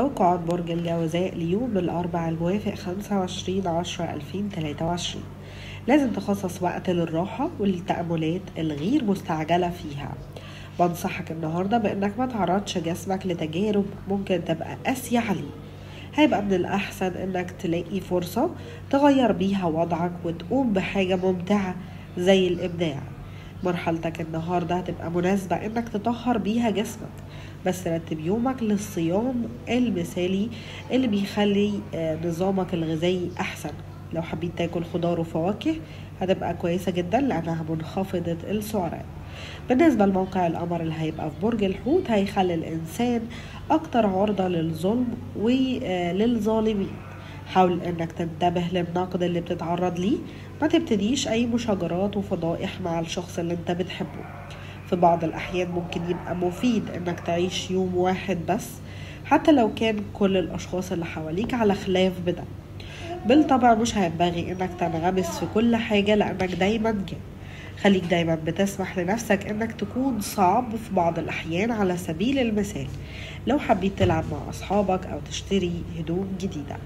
توقعات برج الجوزاء ليوم الأربع الموافق 25 10 2023 لازم تخصص وقت للراحة والتأملات الغير مستعجلة فيها. بنصحك النهاردة بأنك ما تعرضش جسمك لتجارب ممكن تبقى قاسية عليه هيبقى من الأحسن أنك تلاقي فرصة تغير بيها وضعك وتقوم بحاجة ممتعة زي الإبداع. مرحلتك النهاردة هتبقى مناسبة إنك تطهر بيها جسمك. بس رتب يومك للصيام المثالي اللي بيخلي نظامك الغذائي أحسن. لو حبيت تاكل خضار وفواكه هتبقى كويسة جدا لأنها منخفضة السعرات. بالنسبة لموقع القمر اللي هيبقى في برج الحوت هيخلي الإنسان أكتر عرضة للظلم وللظالمين حاول إنك تنتبه للنقد اللي بتتعرض ليه. ما تبتديش أي مشاجرات وفضائح مع الشخص اللي أنت بتحبه. في بعض الأحيان ممكن يبقى مفيد إنك تعيش يوم واحد بس حتى لو كان كل الأشخاص اللي حواليك على خلاف بده. بالطبع مش هينبغي إنك تنغمس في كل حاجة لأنك دايما جد خليك دايما بتسمح لنفسك إنك تكون صعب في بعض الأحيان على سبيل المثال لو حبيت تلعب مع أصحابك أو تشتري هدوم جديدة.